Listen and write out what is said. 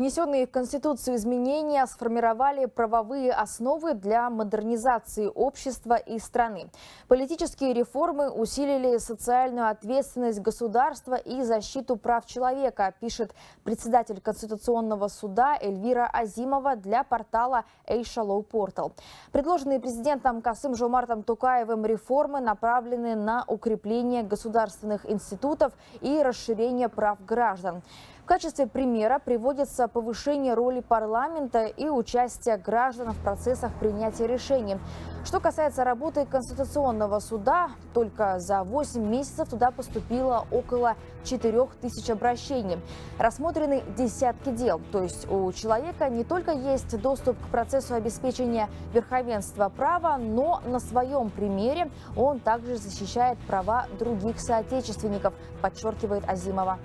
Внесенные в Конституцию изменения сформировали правовые основы для модернизации общества и страны. Политические реформы усилили социальную ответственность государства и защиту прав человека, пишет председатель Конституционного суда Эльвира Азимова для портала Эйшалоу Портал. Предложенные президентом Касым Жомартом Тукаевым реформы направлены на укрепление государственных институтов и расширение прав граждан. В качестве примера приводится повышение роли парламента и участия граждан в процессах принятия решений. Что касается работы Конституционного суда, только за 8 месяцев туда поступило около 4 тысяч обращений. Рассмотрены десятки дел, то есть у человека не только есть доступ к процессу обеспечения верховенства права, но на своем примере он также защищает права других соотечественников, подчеркивает Азимова.